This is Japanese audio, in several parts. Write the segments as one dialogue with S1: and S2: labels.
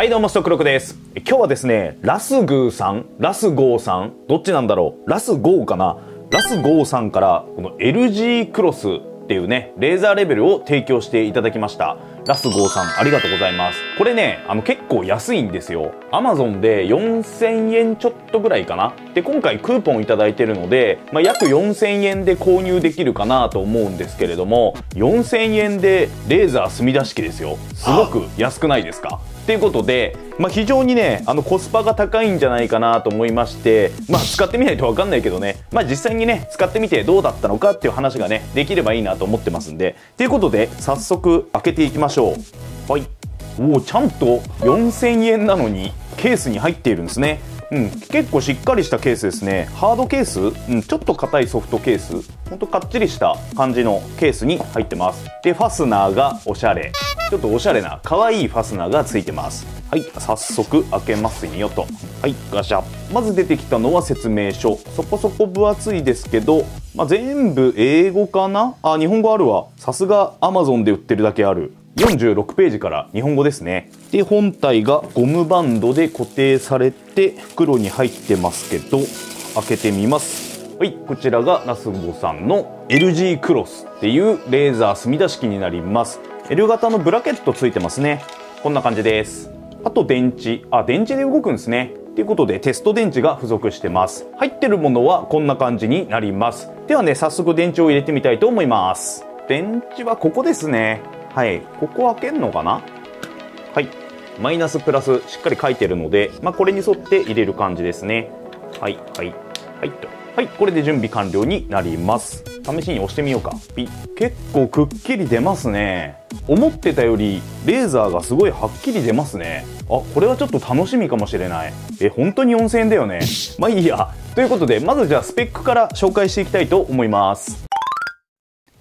S1: はいどうもストクロクです。今日はですねラスグーさんラスゴーさんどっちなんだろう？ラスゴーかな？ラスゴーさんからこの LG クロスっていうねレーザーレベルを提供していただきました。ラスゴーさんありがとうございます。これねあの結構安いんですよ。Amazon で4000円ちょっとぐらいかな。で今回クーポンいいてるので、まあ、約4000円で購入できるかなと思うんですけれども4000円でレーザー墨出し機ですよ。すごく安くないですか？ということで、まあ、非常にねあのコスパが高いんじゃないかなと思いまして、まあ、使ってみないと分かんないけどね、まあ、実際にね使ってみてどうだったのかっていう話がねできればいいなと思ってますんで。ということで早速開けていきましょう。ましょう。はい。おおちゃんと4000円なのにケースに入っているんですね。うん、結構しっかりしたケースですね。ハードケース、うん、ちょっと硬いソフトケース？ほんとかっちりした感じのケースに入ってます。でファスナーがおしゃれ。ちょっとおしゃれな可愛いファスナーがついてます。はい。早速開けますよと。はい。ガシャ。まず出てきたのは説明書。そこそこ分厚いですけど、まあ、全部英語かな？あ日本語あるわ。さすが Amazon で売ってるだけある。46ページから日本語ですね。で本体がゴムバンドで固定されて袋に入ってますけど開けてみます。はいこちらがラスボさんの LG クロスっていうレーザー墨出し機になります。L 型のブラケットついてますね。こんな感じです。あと電池。あ電池で動くんですね。ということでテスト電池が付属してます。入ってるものはこんな感じになりますではね早速電池を入れてみたいと思います電池はここですねはい。ここ開けんのかな？はい。マイナスプラスしっかり書いてるので、まあ、これに沿って入れる感じですね。はいはいはいと。はいこれで準備完了になります。試しに押してみようか。ピ結構くっきり出ますね。思ってたよりレーザーがすごいはっきり出ますね。あこれはちょっと楽しみかもしれない。え本当に4000円だよね。まあいいや。ということでまずじゃあスペックから紹介していきたいと思います。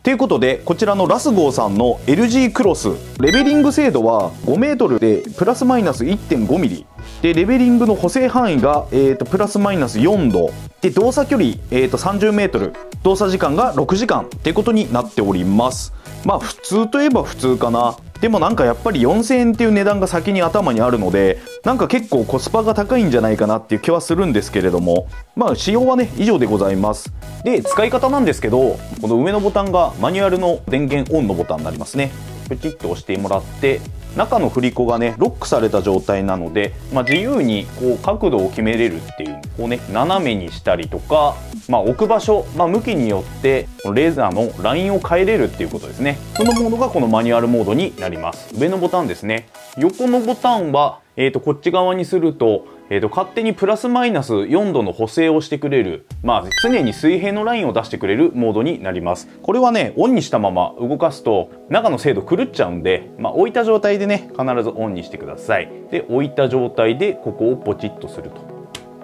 S1: ということでこちらのラスゴーさんの LG クロスレベリング精度は 5m でプラスマイナス 1.5mm でレベリングの補正範囲が、えーと、プラスマイナス4度。で動作距離、えーと、30m 動作時間が6時間。ってことになっております。まあ普通といえば普通かな。でもなんかやっぱり4000円っていう値段が先に頭にあるのでなんか結構コスパが高いんじゃないかなっていう気はするんですけれどもまあ仕様はね以上でございます。で使い方なんですけどこの上のボタンがマニュアルの電源オンのボタンになりますね。プチッと押してもらって中の振り子がねロックされた状態なので、まあ、自由にこう角度を決めれるっていうこうね斜めにしたりとか、まあ、置く場所、まあ、向きによってレーザーのラインを変えれるっていうことですね。そのモードがこのマニュアルモードになります。上のボタンですね。横のボタンは、えー、とこっち側にするとえーと、勝手にプラスマイナス4度の補正をしてくれる、まあ、常に水平のラインを出してくれるモードになります。これはねオンにしたまま動かすと中の精度狂っちゃうんで、まあ、置いた状態でね必ずオンにしてください。で置いた状態でここをポチッとすると。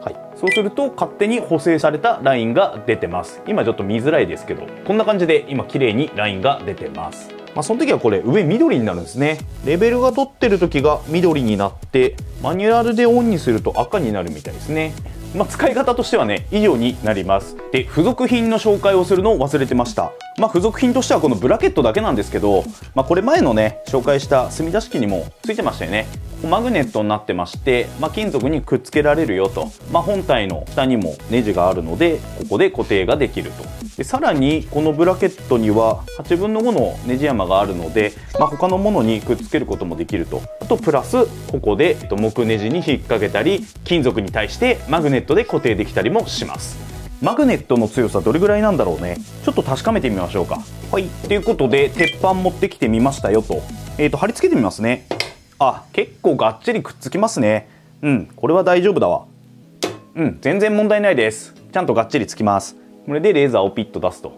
S1: はい、そうすると勝手に補正されたラインが出てます。今ちょっと見づらいですけどこんな感じで今綺麗にラインが出てます。まあ、その時はこれ上緑になるんですね。レベルが取ってる時が緑になってマニュアルでオンにすると赤になるみたいですね。まあ、使い方としてはね以上になります。で付属品の紹介をするのを忘れてました。まあ、付属品としてはこのブラケットだけなんですけど、まあ、これ前のね紹介した墨出し機にもついてましたよね。マグネットになってまして、まあ、金属にくっつけられるよと、まあ、本体の下にもネジがあるのでここで固定ができると。でさらにこのブラケットには8分の5のネジ山があるので、まあ、他のものにくっつけることもできると。あとプラスここで木ネジに引っ掛けたり金属に対してマグネットで固定できたりもします。マグネットの強さどれぐらいなんだろうね。ちょっと確かめてみましょうか。はい。ということで鉄板持ってきてみましたよと。えっ、ー、と貼り付けてみますね。あ結構がっちりくっつきますね。うんこれは大丈夫だわ。うん全然問題ないです。ちゃんとがっちりつきます。これでレーザーをピッと出すと。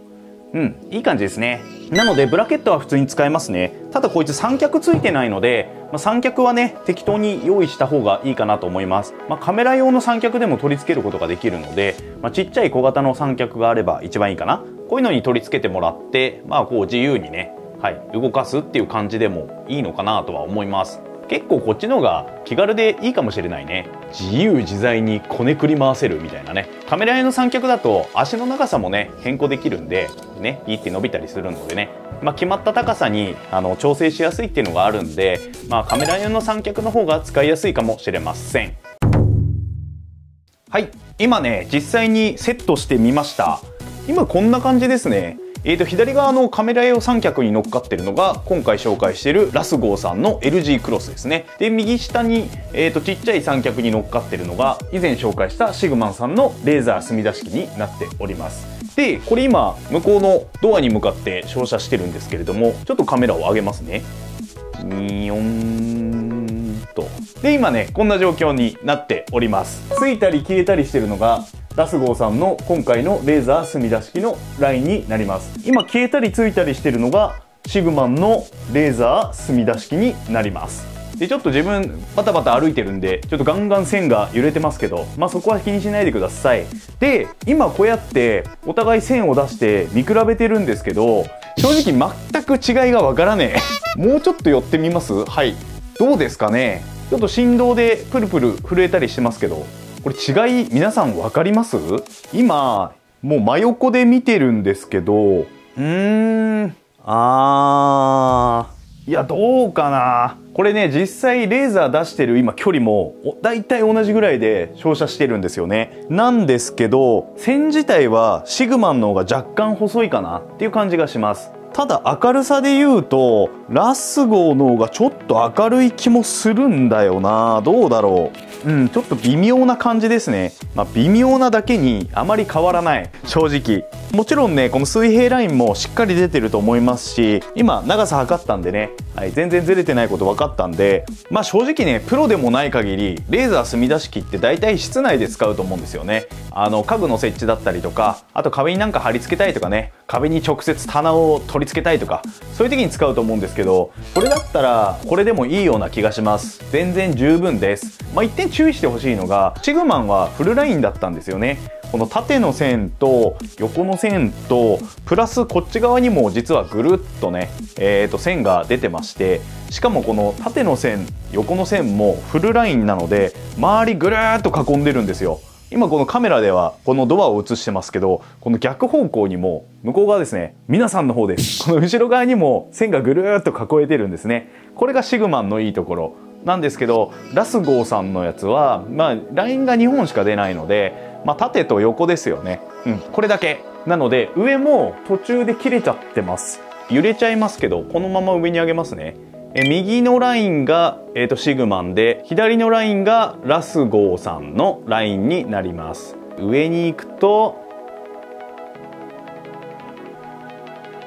S1: うんいい感じですね。なのでブラケットは普通に使えますね。ただこいつ三脚ついてないので、まあ、三脚はね適当に用意した方がいいかなと思います、まあ、カメラ用の三脚でも取り付けることができるので、まあ、ちっちゃい小型の三脚があれば一番いいかな。こういうのに取り付けてもらってまあこう自由にねはい。動かすっていう感じでもいいのかなとは思います。結構こっちの方が気軽でいいかもしれないね。自由自在にこねくり回せるみたいなね。カメラ用の三脚だと足の長さもね変更できるんでねいいって伸びたりするのでね。まあ、決まった高さにあの調整しやすいっていうのがあるんで、まあ、カメラ用の三脚の方が使いやすいかもしれません。はい。今ね実際にセットしてみました。今こんな感じですね。えー、と左側のカメラ用三脚に乗っかってるのが今回紹介しているラスゴーさんの LG クロスですね。で右下に、えー、とちっちゃい三脚に乗っかってるのが以前紹介したシグマンさんのレーザー墨出し機になっております。でこれ今向こうのドアに向かって照射してるんですけれどもちょっとカメラを上げますね。ニヨンと。で今ねこんな状況になっております。ついたり消えたりしてるのがラスゴーさんの今回のレーザー墨出し機のラインになります。今消えたりついたりしてるのがシグマンのレーザー墨出し機になります。でちょっと自分バタバタ歩いてるんでちょっとガンガン線が揺れてますけどまあそこは気にしないでください。で今こうやってお互い線を出して見比べてるんですけど正直全く違いがわからねえ。もうちょっと寄ってみます？はい。どうですかね？ちょっと振動でプルプル震えたりしてますけどこれ違い皆さん分かります？今もう真横で見てるんですけど。うーん。あー。いやどうかな？これね実際レーザー出してる今距離もだいたい同じぐらいで照射してるんですよね。なんですけど線自体はシグマンの方が若干細いかなっていう感じがしますただ明るさで言うとラスゴーの方がちょっと明るい気もするんだよな。どうだろう。うんちょっと微妙な感じですね。まあ、微妙なだけにあまり変わらない。正直。もちろんねこの水平ラインもしっかり出てると思いますし今長さ測ったんでね、はい、全然ずれてないこと分かったんで。まあ正直ねプロでもない限りレーザー墨出し機って大体室内で使うと思うんですよね。あの家具の設置だったりとかあと壁になんか貼り付けたいとかね。壁に直接棚を取り付けたいとかそういう時に使うと思うんですけどこれだったらこれでもいいような気がします。全然十分です。まあ一点注意してほしいのがシグマンはフルラインだったんですよね。この縦の線と横の線とプラスこっち側にも実はぐるっとね、えー、と線が出てましてしかもこの縦の線横の線もフルラインなので周りぐるっと囲んでるんですよ。今このカメラではこのドアを映してますけどこの逆方向にも向こう側ですね皆さんの方ですこの後ろ側にも線がぐるっと囲えてるんですね。これがシグマンのいいところ。なんですけどラスゴーさんのやつはまあラインが2本しか出ないので、まあ、縦と横ですよね、うん、これだけ。なので上も途中で切れちゃってます。揺れちゃいますけどこのまま上に上げますね。右のラインが、えーと、シグマンで左のラインがラスゴーさんのラインになります。上に行くと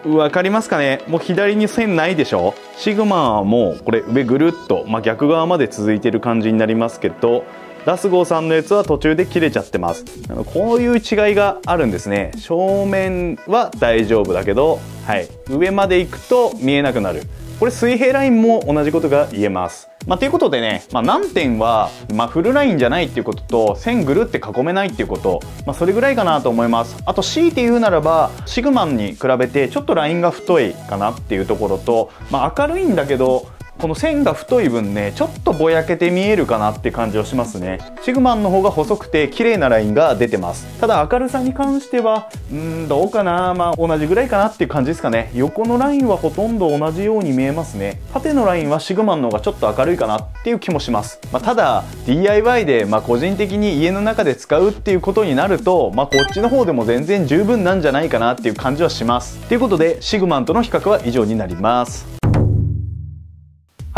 S1: 分かりますかね？もう左に線ないでしょ？シグマはもうこれ上ぐるっと、まあ、逆側まで続いてる感じになりますけどラスゴーさんのやつは途中で切れちゃってます。こういう違いがあるんですね。正面は大丈夫だけど、はい、上まで行くと見えなくなる。これ水平ラインも同じことが言えます。まあ、ということでね、まあ、難点は、まあ、フルラインじゃないっていうことと線ぐるって囲めないっていうこと、まあ、それぐらいかなと思いますあと強いて言うならばシグマンに比べてちょっとラインが太いかなっていうところと、まあ、明るいんだけどこの線が太い分ねちょっとぼやけて見えるかなって感じをしますね。シグマンの方が細くて綺麗なラインが出てます。ただ明るさに関してはうんどうかなまあ同じぐらいかなっていう感じですかね。横のラインはほとんど同じように見えますね。縦のラインはシグマンの方がちょっと明るいかなっていう気もします、まあ、ただ DIY でまあ個人的に家の中で使うっていうことになるとまあこっちの方でも全然十分なんじゃないかなっていう感じはします。ということでシグマンとの比較は以上になります。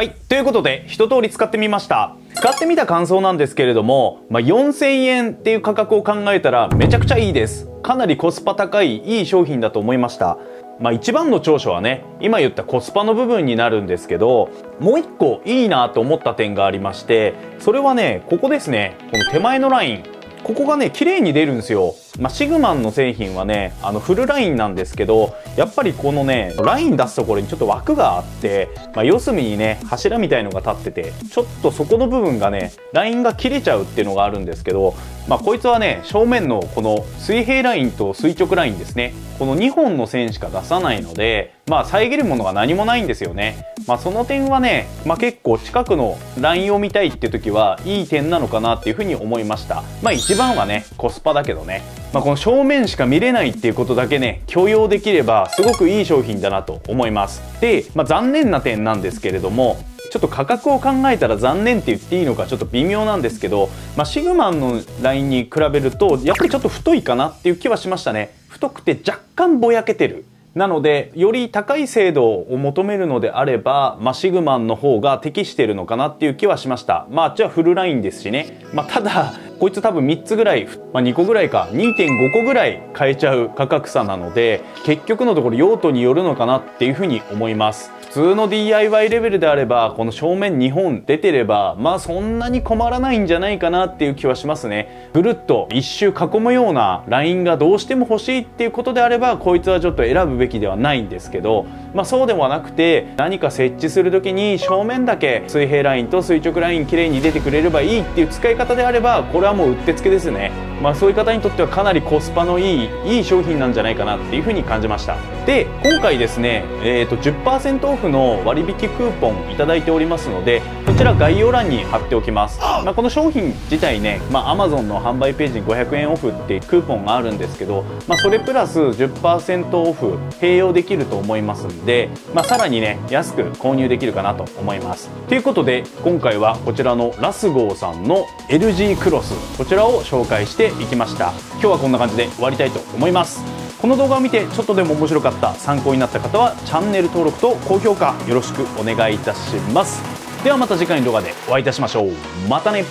S1: はい。ということで、一通り使ってみました。使ってみた感想なんですけれども、まあ、4000円っていう価格を考えたらめちゃくちゃいいです。かなりコスパ高いいい商品だと思いました。まあ一番の長所はね、今言ったコスパの部分になるんですけど、もう一個いいなと思った点がありまして、それはね、ここですね。この手前のライン。ここがね、綺麗に出るんですよ。まあ、シグマンの製品はねあのフルラインなんですけどやっぱりこのねライン出すところにちょっと枠があって、まあ、四隅にね柱みたいのが立っててちょっとそこの部分がねラインが切れちゃうっていうのがあるんですけど、まあ、こいつはね正面のこの水平ラインと垂直ラインですね。この2本の線しか出さないのでまあ遮るものが何もないんですよね。まあその点はね、まあ、結構近くのラインを見たいって時はいい点なのかなっていうふうに思いました。まあ一番はねコスパだけどね。まあ、この正面しか見れないっていうことだけね許容できればすごくいい商品だなと思いますで、まあ、残念な点なんですけれどもちょっと価格を考えたら残念って言っていいのかちょっと微妙なんですけど、まあ、シグマンのラインに比べるとやっぱりちょっと太いかなっていう気はしましたね太くて若干ぼやけてるなので、より高い精度を求めるのであれば、まあ、シグマンの方が適してるのかなっていう気はしました。まあ、あっちはフルラインですしね。まあ、ただ、こいつ多分3つぐらい、まあ、2個ぐらいか、2.5個ぐらい買えちゃう価格差なので、結局のところ用途によるのかなっていうふうに思います。普通の DIY レベルであればこの正面2本出てればまあそんなに困らないんじゃないかなっていう気はしますねぐるっと一周囲むようなラインがどうしても欲しいっていうことであればこいつはちょっと選ぶべきではないんですけどまあそうではなくて何か設置する時に正面だけ水平ラインと垂直ライン綺麗に出てくれればいいっていう使い方であればこれはもううってつけですね。まあそういう方にとってはかなりコスパのいいいい商品なんじゃないかなっていうふうに感じました。で今回ですねえ、ー、と10%オフの割引クーポン頂いておりますのでこちら概要欄に貼っておきます、まあ、この商品自体ね、まあ、Amazon の販売ページに500円オフってクーポンがあるんですけど、まあ、それプラス10%オフ併用できると思いますんで、まあ、さらにね安く購入できるかなと思います。ということで今回はこちらのラスゴーさんの LG クロスこちらを紹介していきました。今日はこんな感じで終わりたいと思います。この動画を見てちょっとでも面白かった参考になった方はチャンネル登録と高評価よろしくお願いいたします。ではまた次回の動画でお会いいたしましょう。またね。